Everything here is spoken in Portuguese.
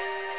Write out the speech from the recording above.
Música